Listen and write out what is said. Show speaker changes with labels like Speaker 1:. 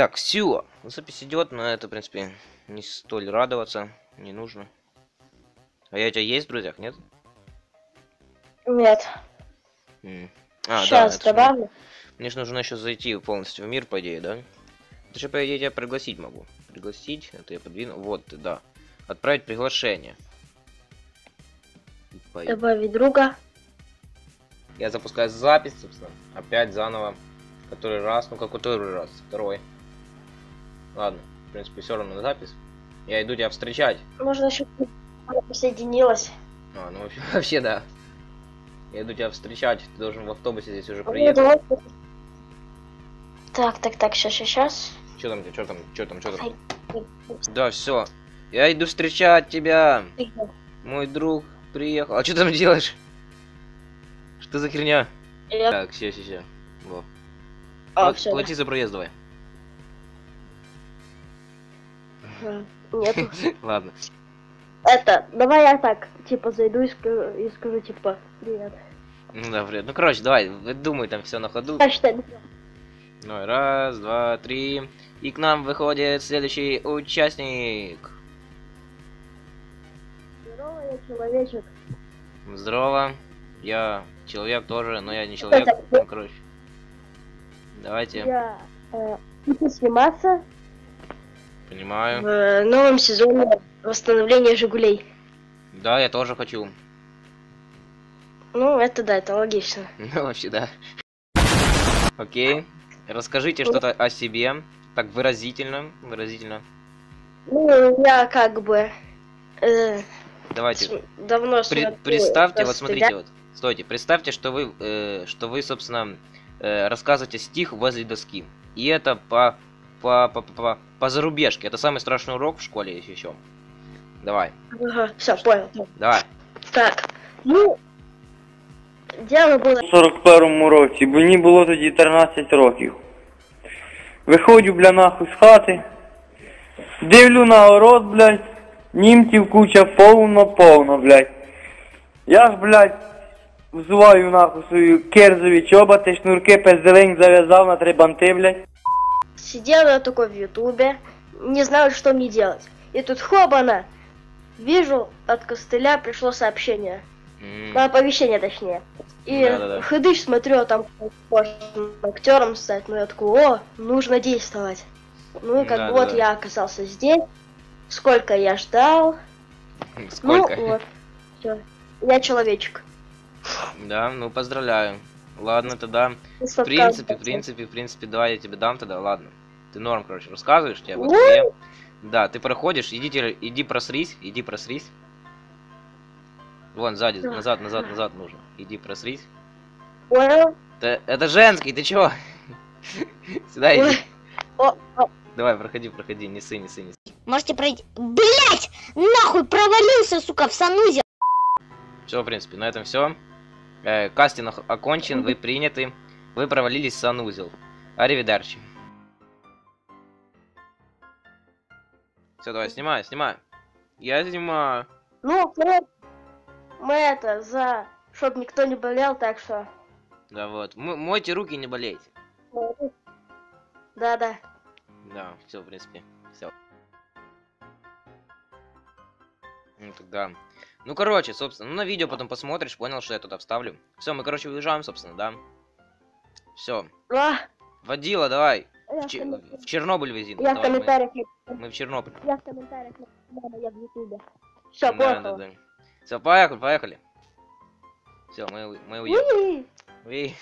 Speaker 1: Так, все. Запись идет, но это, в принципе, не столь радоваться не нужно. А я у тебя есть в друзьях, нет?
Speaker 2: Нет.
Speaker 1: М. А,
Speaker 2: Сейчас
Speaker 1: это ж мне-
Speaker 2: добавлю.
Speaker 1: Мне же нужно еще зайти полностью в мир, по идее, да? Это же, по идее, тебя пригласить могу. Пригласить, это я подвину. Вот ты, да. Отправить приглашение. И по-
Speaker 2: Добавить друга.
Speaker 1: Я запускаю запись, собственно. Опять заново. Который раз, ну как который раз? Второй. Ладно, в принципе, все равно на запись. Я иду тебя встречать.
Speaker 2: Можно еще присоединилась.
Speaker 1: А, ну вообще, вообще да. Я иду тебя встречать. Ты должен в автобусе здесь уже
Speaker 2: Ну,
Speaker 1: приехать.
Speaker 2: Так, так, так, сейчас, сейчас.
Speaker 1: Что там, что там, что там, что там? Да, все. Я иду встречать тебя. Мой друг приехал. А что там делаешь? Что за херня?
Speaker 2: Я...
Speaker 1: Так, все, все, все. Во.
Speaker 2: А,
Speaker 1: Пла-
Speaker 2: все.
Speaker 1: Плати за проезд давай.
Speaker 2: Нету.
Speaker 1: Ладно.
Speaker 2: Это, давай я так, типа, зайду и скажу, и скажу типа, привет.
Speaker 1: Ну да, привет. Ну короче, давай, думай там все на ходу.
Speaker 2: Считай.
Speaker 1: Ну, раз, два, три. И к нам выходит следующий участник.
Speaker 2: Здорово, я человечек.
Speaker 1: Здорово. Я человек тоже, но я не человек. Ну, короче. Давайте,
Speaker 2: Я э, сниматься
Speaker 1: понимаю.
Speaker 2: в новом сезоне восстановления Жигулей.
Speaker 1: Да, я тоже хочу.
Speaker 2: Ну, это да, это логично.
Speaker 1: Ну, вообще, да. Окей. Расскажите что-то о себе. Так, выразительно. Выразительно.
Speaker 2: Ну, я как бы э,
Speaker 1: Давайте.
Speaker 2: давно
Speaker 1: При- представьте, вот
Speaker 2: «Просто
Speaker 1: смотрите, вот. Стойте, представьте, что вы, э, что вы, собственно, э, рассказываете стих возле доски. И это по, по, по, по, по, по зарубежке. Это самый страшный урок в школе, если еще. Давай,
Speaker 2: Ага, все, понял.
Speaker 1: давай.
Speaker 2: Так, ну, дело было...
Speaker 3: У 41-му році, бо мені було тоді 13 років. Виходжу, бля, нахуй з хати, дивлю на город, блядь, німців куча повно-повно, блядь. Я ж, блядь, взуваю нахуй свою керзові чоботи, шнурки пизделень зав'язав на три банти, блядь.
Speaker 2: Сидел я такой в Ютубе, не знаю, что мне делать. И тут хобана, вижу, от костыля пришло сообщение.
Speaker 1: М,
Speaker 2: Ну, оповещение точнее. И
Speaker 1: Да-да-да.
Speaker 2: хыдыш смотрю, а там актером стать. Ну я такой, о, нужно действовать. Ну и как бы вот
Speaker 1: Да-да-да.
Speaker 2: я оказался здесь. Сколько я ждал.
Speaker 1: Сколько?
Speaker 2: Ну вот. Все. Я человечек.
Speaker 1: Да, ну поздравляю. Ладно, тогда, в
Speaker 2: С
Speaker 1: принципе, в принципе, в принципе, давай я тебе дам тогда, ладно. Ты норм, короче, рассказываешь, тебе
Speaker 2: Ну.
Speaker 1: вот Да, ты проходишь, иди, иди просрись, иди просрись. Вон, сзади, назад, назад, назад нужно. Иди просрись.
Speaker 2: Понял?
Speaker 1: Это, это женский, ты чего? Сюда иди. Давай, проходи, проходи, не ссы, не ссы, не ссы.
Speaker 4: Можете пройти. Блять! Нахуй провалился, сука, в санузел.
Speaker 1: Все, в принципе, на этом все. Кастинг ох- окончен, вы приняты. Вы провалились в санузел. Аривидерчи. Все, давай, снимай, снимай. Я снимаю.
Speaker 2: Ну, мы, это, за... Чтоб никто не болел, так что...
Speaker 1: Да вот. М- мойте руки, не болейте.
Speaker 2: Да-да.
Speaker 1: Да, все, в принципе, все. Ну тогда. Ну, короче, собственно, ну на видео потом посмотришь, понял, что я туда вставлю. Все, мы, короче, уезжаем, собственно, да. Все.
Speaker 2: А,
Speaker 1: Водила, давай.
Speaker 2: я
Speaker 1: В,
Speaker 2: в
Speaker 1: Че- в Чернобыль вези.
Speaker 2: Я в
Speaker 1: Давай, мы-
Speaker 2: комментариях...
Speaker 1: мы в Чернобыль.
Speaker 2: Я в комментариях... Я в ютубе. Все,
Speaker 1: Да, да,
Speaker 2: понял.
Speaker 1: да. Все, поехали, поехали. Все, мы, мы.
Speaker 2: Уи!
Speaker 1: Уи.